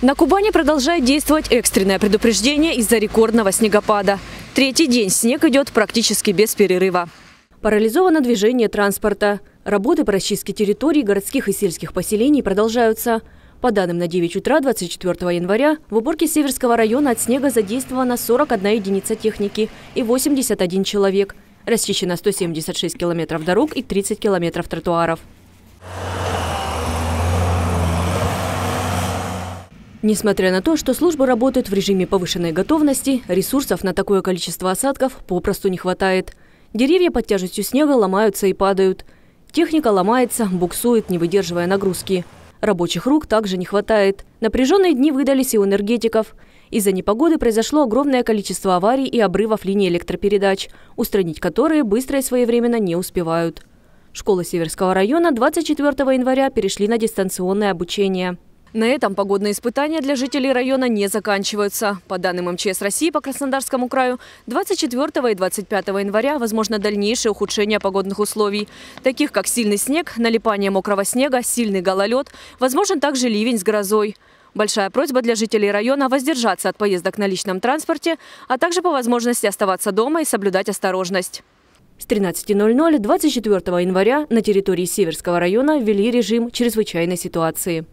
На Кубани продолжает действовать экстренное предупреждение из-за рекордного снегопада. Третий день снег идет практически без перерыва. Парализовано движение транспорта. Работы по расчистке территорий городских и сельских поселений продолжаются. По данным на 9 утра 24 января, в уборке Северского района от снега задействовано 41 единица техники и 81 человек. Расчищено 176 километров дорог и 30 километров тротуаров. Несмотря на то, что службы работают в режиме повышенной готовности, ресурсов на такое количество осадков попросту не хватает. Деревья под тяжестью снега ломаются и падают. Техника ломается, буксует, не выдерживая нагрузки. Рабочих рук также не хватает. Напряженные дни выдались и у энергетиков. Из-за непогоды произошло огромное количество аварий и обрывов линий электропередач, устранить которые быстро и своевременно не успевают. Школы Северского района 24 января перешли на дистанционное обучение. На этом погодные испытания для жителей района не заканчиваются. По данным МЧС России по Краснодарскому краю, 24 и 25 января возможно дальнейшее ухудшение погодных условий, таких как сильный снег, налипание мокрого снега, сильный гололед, возможен также ливень с грозой. Большая просьба для жителей района воздержаться от поездок на личном транспорте, а также по возможности оставаться дома и соблюдать осторожность. С 13.00 24 января на территории Северского района ввели режим чрезвычайной ситуации.